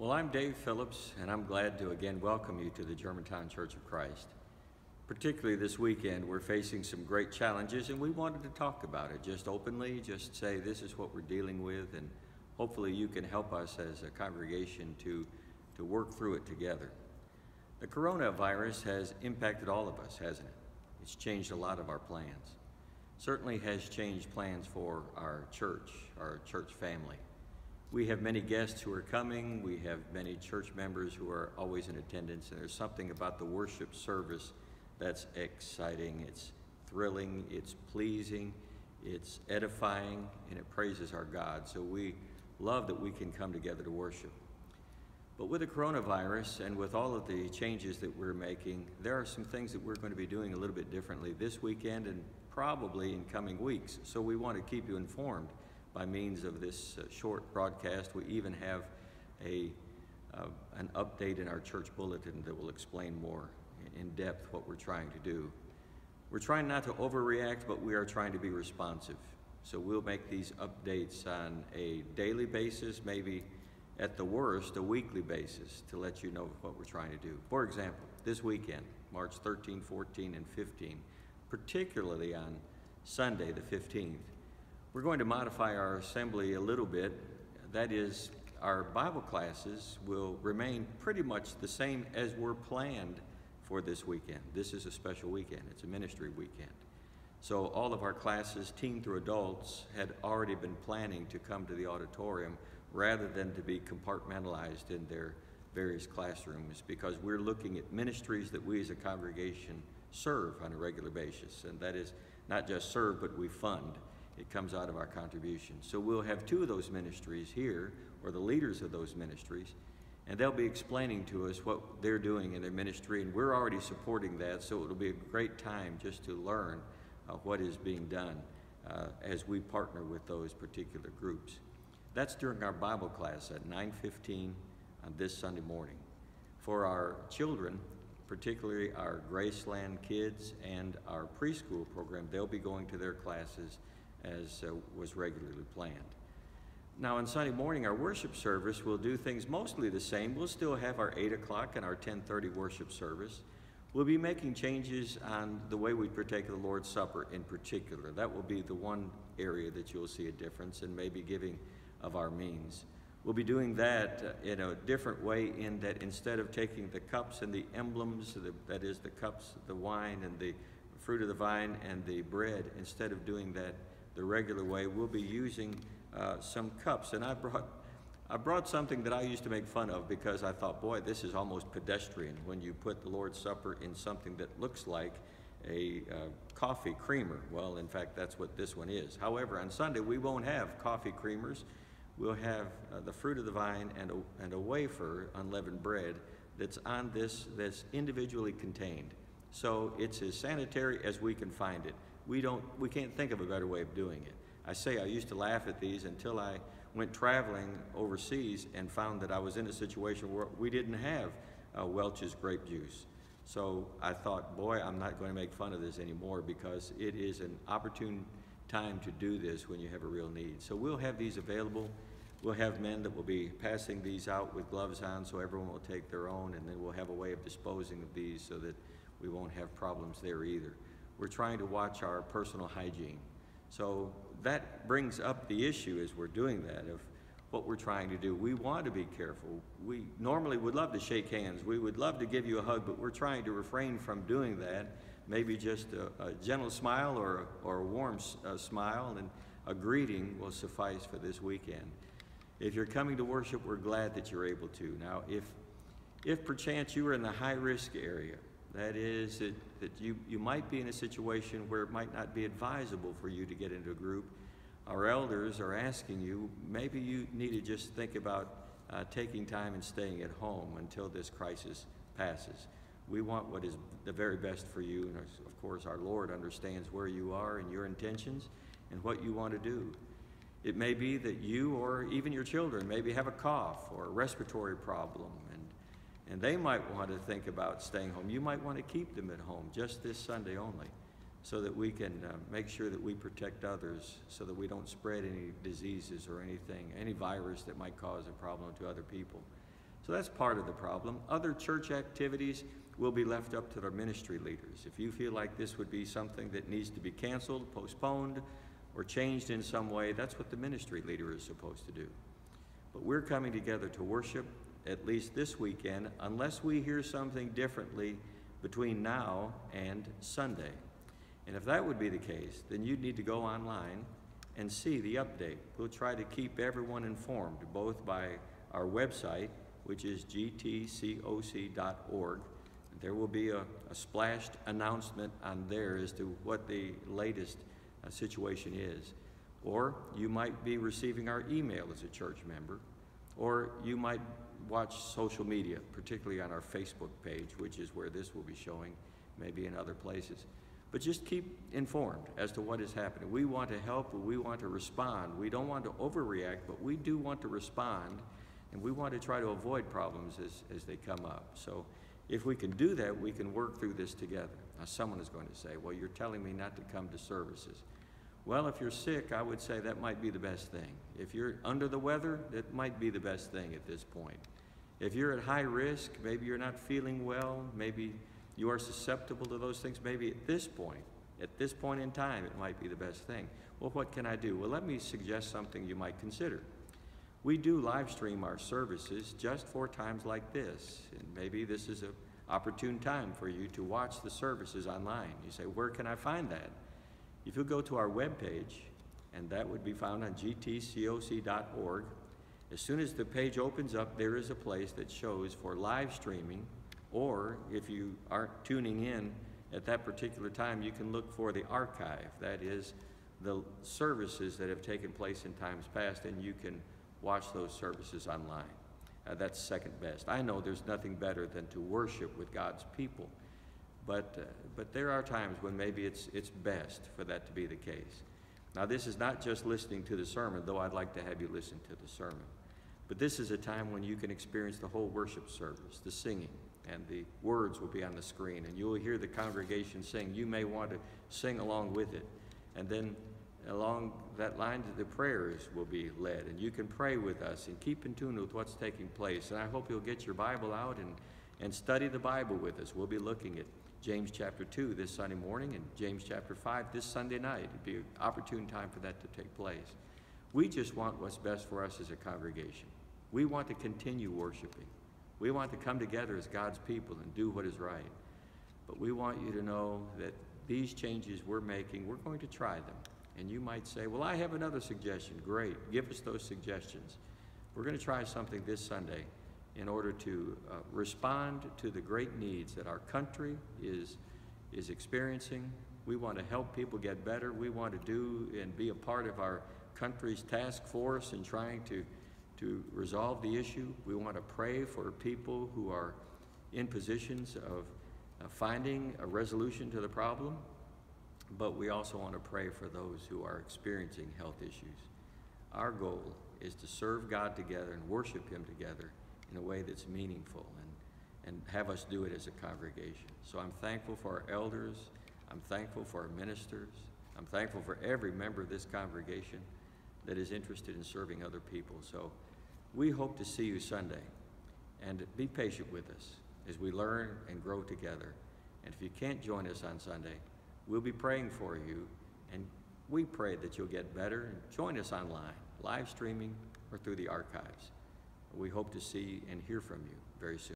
Well, I'm Dave Phillips, and I'm glad to again welcome you to the Germantown Church of Christ. Particularly this weekend, we're facing some great challenges, and we wanted to talk about it just openly, just say this is what we're dealing with, and hopefully you can help us as a congregation to, to work through it together. The coronavirus has impacted all of us, hasn't it? It's changed a lot of our plans. Certainly has changed plans for our church, our church family. We have many guests who are coming. We have many church members who are always in attendance, and there's something about the worship service that's exciting. It's thrilling, it's pleasing, it's edifying, and it praises our God. So we love that we can come together to worship. But with the coronavirus and with all of the changes that we're making, there are some things that we're going to be doing a little bit differently this weekend and probably in coming weeks. So we want to keep you informed by means of this uh, short broadcast. We even have a, uh, an update in our church bulletin that will explain more in depth what we're trying to do. We're trying not to overreact, but we are trying to be responsive. So we'll make these updates on a daily basis, maybe at the worst, a weekly basis to let you know what we're trying to do. For example, this weekend, March 13, 14, and 15, particularly on Sunday the 15th, we're going to modify our assembly a little bit. That is, our Bible classes will remain pretty much the same as were planned for this weekend. This is a special weekend, it's a ministry weekend. So all of our classes, teen through adults, had already been planning to come to the auditorium rather than to be compartmentalized in their various classrooms because we're looking at ministries that we as a congregation serve on a regular basis. And that is not just serve, but we fund. It comes out of our contributions. So we'll have two of those ministries here, or the leaders of those ministries, and they'll be explaining to us what they're doing in their ministry, and we're already supporting that, so it'll be a great time just to learn uh, what is being done uh, as we partner with those particular groups. That's during our Bible class at 9.15 on this Sunday morning. For our children, particularly our Graceland kids and our preschool program, they'll be going to their classes as uh, was regularly planned. Now on Sunday morning, our worship service will do things mostly the same. We'll still have our 8 o'clock and our 10.30 worship service. We'll be making changes on the way we partake of the Lord's Supper in particular. That will be the one area that you'll see a difference and maybe giving of our means. We'll be doing that uh, in a different way in that instead of taking the cups and the emblems, that is the cups, the wine and the fruit of the vine and the bread, instead of doing that the regular way, we'll be using uh, some cups. And I brought, I brought something that I used to make fun of because I thought, boy, this is almost pedestrian when you put the Lord's Supper in something that looks like a uh, coffee creamer. Well, in fact, that's what this one is. However, on Sunday, we won't have coffee creamers. We'll have uh, the fruit of the vine and a, and a wafer, unleavened bread, that's on this, that's individually contained. So it's as sanitary as we can find it we don't, we can't think of a better way of doing it. I say I used to laugh at these until I went traveling overseas and found that I was in a situation where we didn't have uh, Welch's grape juice. So I thought, boy, I'm not going to make fun of this anymore because it is an opportune time to do this when you have a real need. So we'll have these available. We'll have men that will be passing these out with gloves on so everyone will take their own and then we'll have a way of disposing of these so that we won't have problems there either we're trying to watch our personal hygiene. So that brings up the issue as we're doing that of what we're trying to do. We want to be careful. We normally would love to shake hands. We would love to give you a hug, but we're trying to refrain from doing that. Maybe just a, a gentle smile or, or a warm smile and a greeting will suffice for this weekend. If you're coming to worship, we're glad that you're able to. Now, if, if perchance you are in the high risk area, that is, that, that you, you might be in a situation where it might not be advisable for you to get into a group. Our elders are asking you, maybe you need to just think about uh, taking time and staying at home until this crisis passes. We want what is the very best for you, and of course, our Lord understands where you are and your intentions and what you want to do. It may be that you or even your children maybe have a cough or a respiratory problem, and they might want to think about staying home. You might want to keep them at home just this Sunday only so that we can uh, make sure that we protect others so that we don't spread any diseases or anything, any virus that might cause a problem to other people. So that's part of the problem. Other church activities will be left up to their ministry leaders. If you feel like this would be something that needs to be canceled, postponed, or changed in some way, that's what the ministry leader is supposed to do. But we're coming together to worship at least this weekend, unless we hear something differently between now and Sunday. And if that would be the case, then you'd need to go online and see the update. We'll try to keep everyone informed, both by our website, which is gtcoc.org. There will be a, a splashed announcement on there as to what the latest uh, situation is. Or you might be receiving our email as a church member, or you might watch social media, particularly on our Facebook page, which is where this will be showing, maybe in other places. But just keep informed as to what is happening. We want to help, we want to respond. We don't want to overreact, but we do want to respond, and we want to try to avoid problems as, as they come up. So if we can do that, we can work through this together. Now, someone is going to say, Well, you're telling me not to come to services. Well, if you're sick, I would say that might be the best thing. If you're under the weather, that might be the best thing at this point. If you're at high risk, maybe you're not feeling well, maybe you are susceptible to those things, maybe at this point, at this point in time, it might be the best thing. Well, what can I do? Well, let me suggest something you might consider. We do live stream our services just for times like this, and maybe this is an opportune time for you to watch the services online. You say, Where can I find that? If you go to our webpage, and that would be found on gtcoc.org, as soon as the page opens up, there is a place that shows for live streaming, or if you aren't tuning in at that particular time, you can look for the archive. That is the services that have taken place in times past, and you can watch those services online. Uh, that's second best. I know there's nothing better than to worship with God's people, but, uh, but there are times when maybe it's, it's best for that to be the case. Now, this is not just listening to the sermon, though I'd like to have you listen to the sermon. But this is a time when you can experience the whole worship service, the singing, and the words will be on the screen, and you will hear the congregation sing. You may want to sing along with it. And then along that line, the prayers will be led, and you can pray with us and keep in tune with what's taking place. And I hope you'll get your Bible out and, and study the Bible with us. We'll be looking at James chapter 2 this Sunday morning and James chapter 5 this Sunday night. It'd be an opportune time for that to take place. We just want what's best for us as a congregation. We want to continue worshiping. We want to come together as God's people and do what is right. But we want you to know that these changes we're making, we're going to try them. And you might say, Well, I have another suggestion. Great. Give us those suggestions. We're going to try something this Sunday in order to uh, respond to the great needs that our country is, is experiencing. We want to help people get better. We want to do and be a part of our country's task force in trying to to resolve the issue. We want to pray for people who are in positions of uh, finding a resolution to the problem, but we also want to pray for those who are experiencing health issues. Our goal is to serve God together and worship Him together in a way that's meaningful and, and have us do it as a congregation. So I'm thankful for our elders. I'm thankful for our ministers. I'm thankful for every member of this congregation that is interested in serving other people. So we hope to see you Sunday and be patient with us as we learn and grow together. And if you can't join us on Sunday, we'll be praying for you and we pray that you'll get better and join us online, live streaming or through the archives. We hope to see and hear from you very soon.